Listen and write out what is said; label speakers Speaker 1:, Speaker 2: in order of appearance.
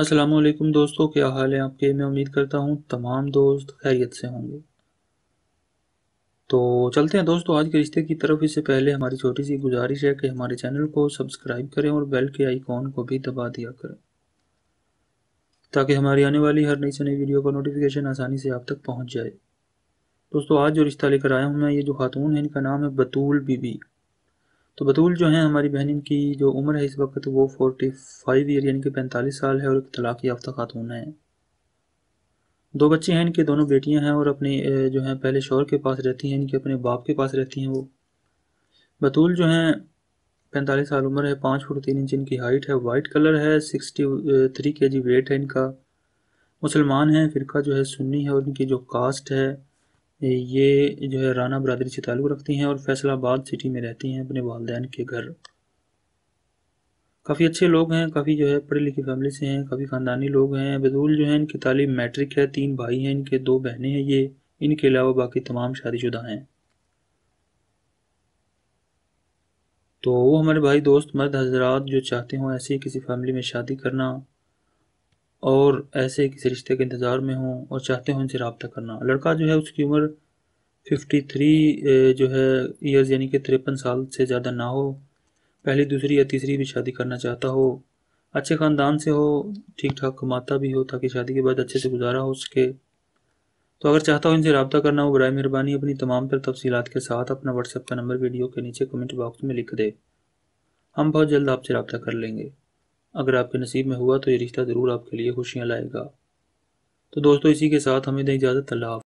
Speaker 1: अस्सलाम वालेकुम दोस्तों, क्या हाल है आपके? मैं उम्मीद करता हूँ तमाम दोस्त खैरियत से होंगे। तो चलते हैं दोस्तों, आज के रिश्ते की तरफ़। इससे पहले हमारी छोटी सी गुजारिश है कि हमारे चैनल को सब्सक्राइब करें और बेल के आइकॉन को भी दबा दिया करें, ताकि हमारी आने वाली हर नई से नई वीडियो का नोटिफिकेशन आसानी से आप तक पहुँच जाए। दोस्तों, आज जो रिश्ता लेकर आया हूँ मैं, ये जो खातून है, इनका नाम है बतूल बीबी। तो बतूल जो है हमारी बहन की जो उम्र है इस वक्त वो फोर्टी फाइव ईयर यानी कि पैंतालीस साल है और एक तलाक़ याफ्ता खातून है। दो बच्चे हैं, इनके दोनों बेटियाँ हैं और अपने जो हैं पहले शोहर के पास रहती हैं, इनके अपने बाप के पास रहती हैं वो। बतूल जो हैं, पैंतालीस साल उम्र है, पाँच फुट तीन इंच इनकी हाइट है वाइट कलर है sixty three K G weight है इनका। मुसलमान हैं, फ़िरका जो है सुन्नी है और इनकी जो कास्ट है ये जो है राना बरदरी से ताल्लुक़ रखती हैं और फैसलाबाद सिटी में रहती हैं अपने वालदेन के घर। काफ़ी अच्छे लोग हैं, काफ़ी जो है पढ़ी लिखी फैमिली से हैं, काफ़ी ख़ानदानी लोग हैं। बदूल जो है इनकी तालीम मैट्रिक है, तीन भाई हैं, इनके दो बहनें हैं ये। इनके अलावा बाकी तमाम शादीशुदा हैं। तो वो हमारे भाई दोस्त मर्द हजरात जो चाहते हों ऐसी किसी फैमिली में शादी करना और ऐसे किसी रिश्ते के इंतज़ार में हों और चाहते हों उनसे रबता करना। लड़का जो है उसकी उम्र फिफ्टी थ्री जो है ईयर्स यानी कि तिरपन साल से ज़्यादा ना हो। पहली, दूसरी या तीसरी भी शादी करना चाहता हो। अच्छे ख़ानदान से हो ठीक ठाक कमाता भी हो ताकि शादी के बाद अच्छे से गुजारा हो सके। तो अगर चाहता हो इनसे रबता करना हो बर मेहरबानी अपनी तमाम तर तफसीत के साथ अपना व्हाट्सएप का नंबर वीडियो के नीचे कमेंट बॉक्स में लिख दे। हम बहुत जल्द आपसे रबता कर लेंगे। अगर आपके नसीब में हुआ तो ये रिश्ता ज़रूर आपके लिए खुशियाँ लाएगा। तो दोस्तों, इसी के साथ हमें दें इजाज़त, अल्लाह